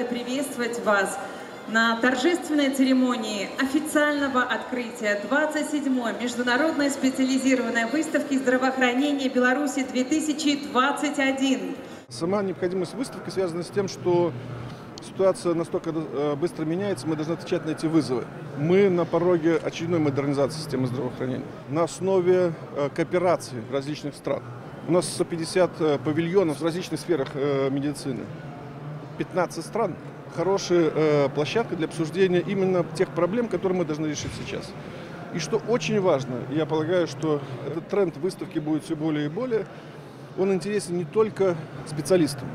рады приветствовать вас на торжественной церемонии официального открытия 27-й международной специализированной выставки здравоохранения Беларуси 2021. Сама необходимость выставки связана с тем, что ситуация настолько э, быстро меняется, мы должны отвечать на эти вызовы. Мы на пороге очередной модернизации системы здравоохранения на основе э, кооперации различных стран. У нас 150 э, павильонов в различных сферах медицины. 15 стран. Хорошая площадка для обсуждения именно тех проблем, которые мы должны решить сейчас. И что очень важно, я полагаю, что этот тренд выставки будет все более и более, он интересен не только специалистам,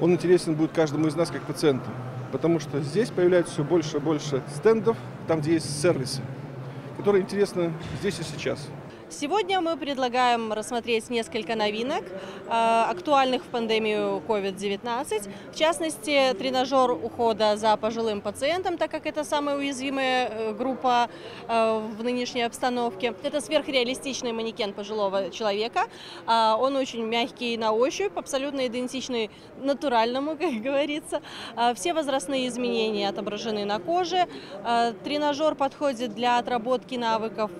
он интересен будет каждому из нас как пациенту. Потому что здесь появляется все больше и больше стендов, там, где есть сервисы, которые интересны здесь и сейчас. Сегодня мы предлагаем рассмотреть несколько новинок, э, актуальных в пандемию COVID-19. В частности, тренажер ухода за пожилым пациентом, так как это самая уязвимая э, группа э, в нынешней обстановке. Это сверхреалистичный манекен пожилого человека. Он очень мягкий на ощупь, абсолютно идентичный натуральному, как говорится. Все возрастные изменения отображены на коже. Тренажер подходит для отработки навыков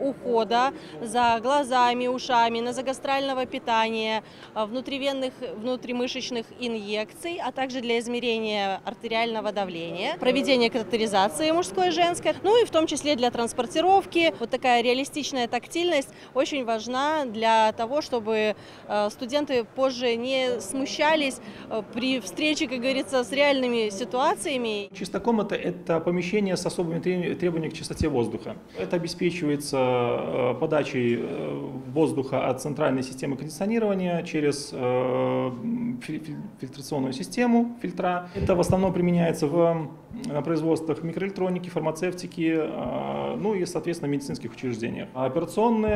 ухода за глазами, ушами, назогастрального питания, э, внутривенных, внутримышечных инъекций, а также для измерения артериального давления, проведения катетеризации мужской и женской, ну и в том числе для транспортировки. Вот такая реалистичная тактильность очень важна для того, чтобы э, студенты позже не смущались э, при встрече, как говорится, с реальными ситуациями. Чистокомната – это помещение с особыми требованиями к чистоте воздуха. Это обеспечивается подачей э, воздуха от центральной системы кондиционирования через э, фильтрационную систему фильтра. Это в основном применяется в, на производствах микроэлектроники, фармацевтики, э, ну и, соответственно, медицинских учреждениях. Операционные,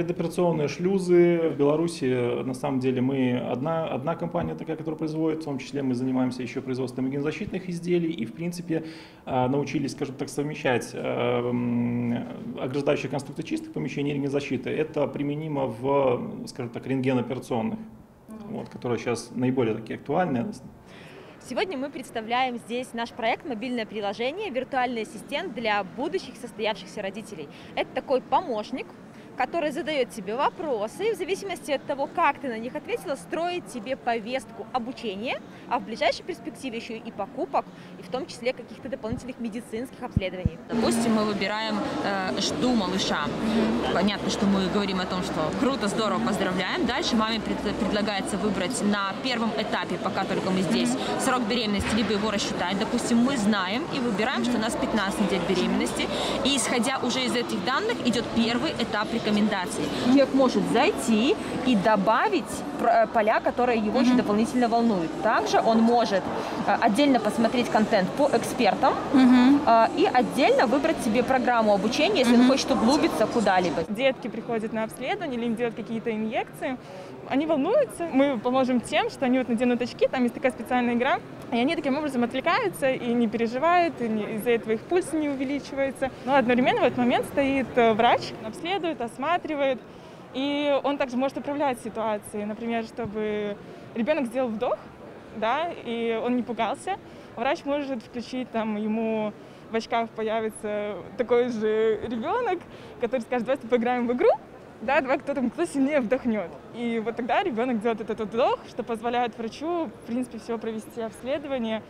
предоперационные шлюзы. В Беларуси, на самом деле, мы одна, одна компания такая, которая производит, в том числе мы занимаемся еще производством гензащитных изделий и, в принципе, научились, скажем так, совмещать ограждающие конструкции чистых помещений рентгензащиты, это применимо в, скажем так, рентгеноперационных, вот, которые сейчас наиболее такие актуальные. Сегодня мы представляем здесь наш проект «Мобильное приложение. Виртуальный ассистент для будущих состоявшихся родителей». Это такой помощник, который задает тебе вопросы, и в зависимости от того, как ты на них ответила, строит тебе повестку обучения, а в ближайшей перспективе еще и покупок, и в том числе каких-то дополнительных медицинских обследований. Допустим, мы выбираем э, «Жду малыша». Понятно, что мы говорим о том, что круто, здорово, поздравляем. Дальше маме пред, предлагается выбрать на первом этапе, пока только мы здесь, срок беременности, либо его рассчитать. Допустим, мы знаем и выбираем, что у нас 15 недель беременности, и исходя уже из этих данных идет первый этап рекомендаций рекомендаций. Человек может зайти и добавить э, поля, которые его mm-hmm. еще дополнительно волнуют. Также он может э, отдельно посмотреть контент по экспертам mm-hmm. и отдельно выбрать себе программу обучения, если mm-hmm. он хочет углубиться куда-либо. Детки приходят на обследование или им делают какие-то инъекции, они волнуются. Мы поможем тем, что они вот наденут очки, там есть такая специальная игра, и они таким образом отвлекаются и не переживают, и из-за этого их пульс не увеличивается. Но одновременно в этот момент стоит э, врач, обследует, осматривает, и он также может управлять ситуацией. Например, чтобы ребенок сделал вдох, да, и он не пугался, врач может включить там ему в очках появится такой же ребенок, который скажет, давайте поиграем в игру, да, давай кто там, кто сильнее вдохнет. И вот тогда ребенок делает этот вдох, что позволяет врачу, в принципе, все провести обследование.